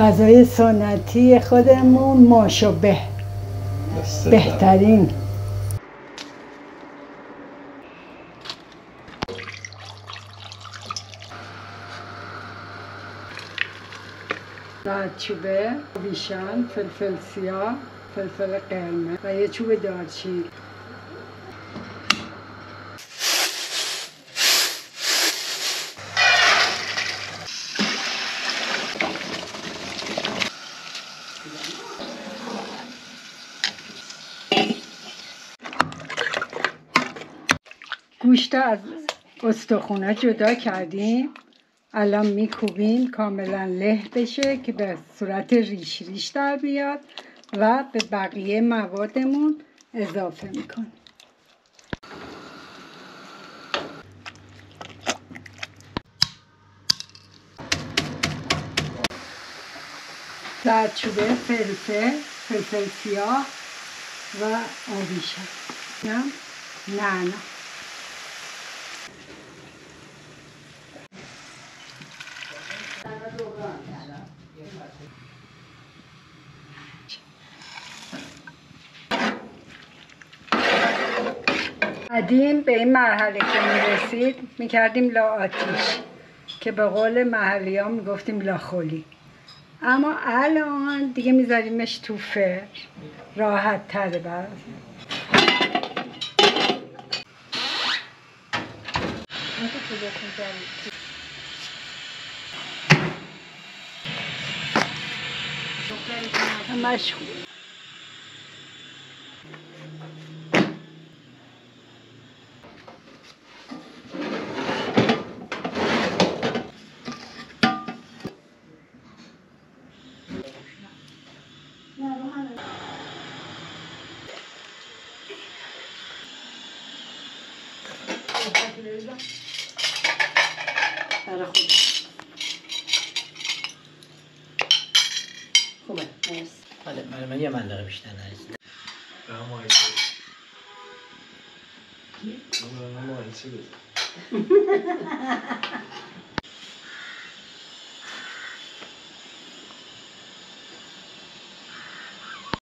غذای سنتی خودمون در. بهترین. چوبه ویشان فلفل سیاه فلفل قرمز و یه چوب دارچین. گوشت از استخونه جدا کردیم. الان میکوبیم کاملا له بشه که به صورت ریش ریش در بیاد و به بقیه موادمون اضافه می‌کنیم. زردچوبه فلفل فلفل سیاه و آبیشه نه قدیم به این مرحله که می‌رسید می‌کردیم لا آتیش که به قول محلی ها می‌گفتیم لا خولی. اما الان دیگه میذاریمش تو فر راحت تره برای 他妈熊！مرسی بله برای من یه منطقه بیشتر نرسید